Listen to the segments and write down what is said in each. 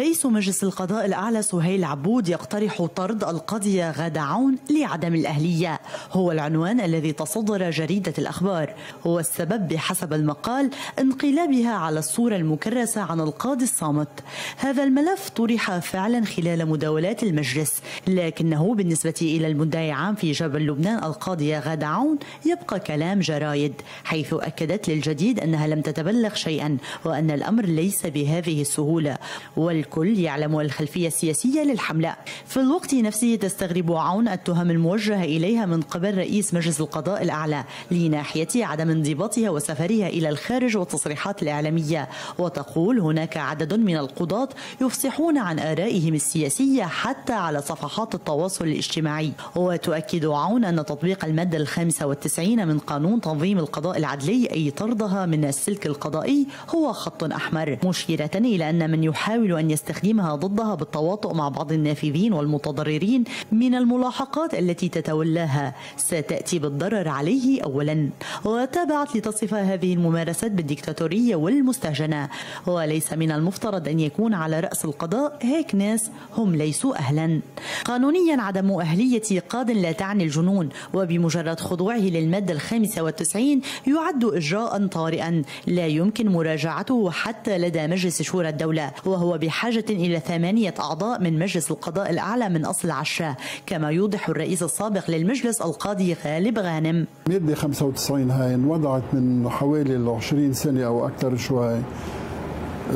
رئيس مجلس القضاء الأعلى سهيل عبود يقترح طرد القاضية غادة عون لعدم الأهلية. هو العنوان الذي تصدر جريدة الأخبار. هو السبب بحسب المقال انقلابها على الصورة المكرسة عن القاضي الصامت. هذا الملف طرح فعلا خلال مداولات المجلس لكنه بالنسبة إلى المدعي عام في جبل لبنان القاضية غادة عون يبقى كلام جرايد حيث أكدت للجديد أنها لم تتبلغ شيئا وأن الأمر ليس بهذه السهولة. وال الكل يعلم الخلفية السياسية للحملة. في الوقت نفسه تستغرب عون التهم الموجهة إليها من قبل رئيس مجلس القضاء الأعلى لناحية عدم انضباطها وسفرها إلى الخارج والتصريحات الإعلامية. وتقول هناك عدد من القضاة يفصحون عن آرائهم السياسية حتى على صفحات التواصل الاجتماعي. وتؤكد عون أن تطبيق المادة الخامسة والتسعين من قانون تنظيم القضاء العدلي أي طردها من السلك القضائي هو خط أحمر مشيرة إلى أن من يحاول أن يستخدمها ضدها بالتواطؤ مع بعض النافذين والمتضررين من الملاحقات التي تتولاها. ستأتي بالضرر عليه أولا. وتابعت لتصف هذه الممارسات بالديكتاتورية والمستهجنة وليس من المفترض أن يكون على رأس القضاء. هيك ناس هم ليسوا أهلا. قانونيا عدم أهلية قاض لا تعني الجنون. وبمجرد خضوعه للمادة الخامسة والتسعين يعد إجراء طارئا. لا يمكن مراجعته حتى لدى مجلس شورى الدولة. وهو بحاجة بحاجة إلى ثمانية أعضاء من مجلس القضاء الأعلى من أصل عشرة كما يوضح الرئيس السابق للمجلس القاضي غالب غانم. مادة 95 هاي انوضعت من حوالي 20 سنة أو أكثر شوي.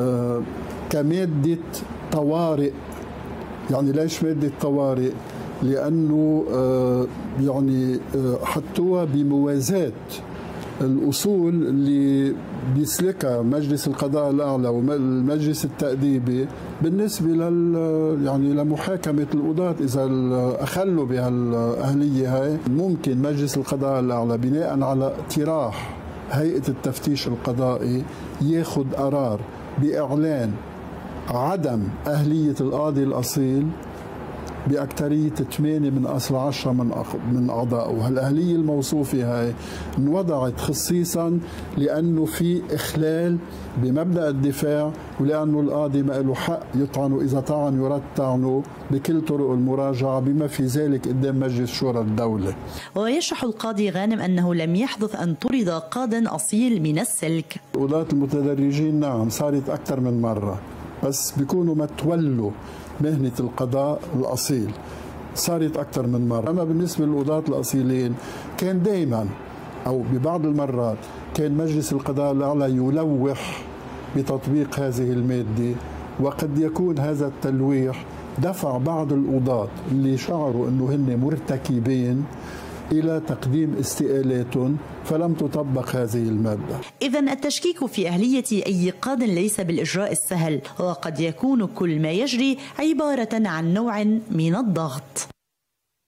آه كمادة طوارئ. يعني ليش مادة طوارئ؟ لأنه آه يعني آه حطوها بموازاة. الأصول اللي بيسلكها مجلس القضاء الأعلى والمجلس التاديبي بالنسبة لل يعني لمحاكمة القضاة إذا أخلوا بهالأهلية هاي ممكن مجلس القضاء الأعلى بناء على اقتراح هيئة التفتيش القضائي ياخذ قرار بإعلان عدم أهلية القاضي الأصيل بأكثرية ثمانية من أصل عشرة من من أعضائه وهالأهلية الموصوفة هاي انوضعت خصيصا لأنه في إخلال بمبدأ الدفاع ولأنه القاضي ما له حق يطعن إذا طعن يرد طعنه بكل طرق المراجعة بما في ذلك قدام مجلس شورى الدولة. ويشرح القاضي غانم أنه لم يحدث أن طرد قاض أصيل من السلك. قضاة المتدرجين نعم صارت أكثر من مرة بس بيكونوا ما تولوا مهنة القضاء الأصيل. صارت أكثر من مرة. أما بالنسبة للقضاة الأصيلين كان دائما أو ببعض المرات كان مجلس القضاء الأعلى يلوح بتطبيق هذه المادة وقد يكون هذا التلويح دفع بعض القضاة اللي شعروا أنه هن مرتكبين إلى تقديم استئالات فلم تطبق هذه المادة. إذا التشكيك في أهلية أي قاض ليس بالإجراء السهل وقد يكون كل ما يجري عبارة عن نوع من الضغط.